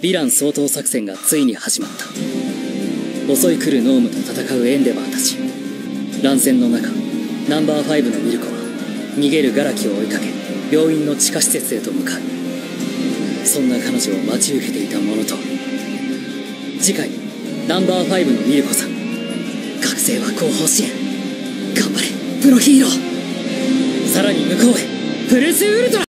ヴィラン掃討作戦がついに始まった。襲い来るノームと戦うエンデバーたち。乱戦の中ナンバー5のミルコは逃げるガラキを追いかけ病院の地下施設へと向かう。そんな彼女を待ち受けていたものと。次回ナンバー5のミルコさん。覚醒は後方支援。頑張れプロヒーロー。さらに向こうへ。プルスウルトラ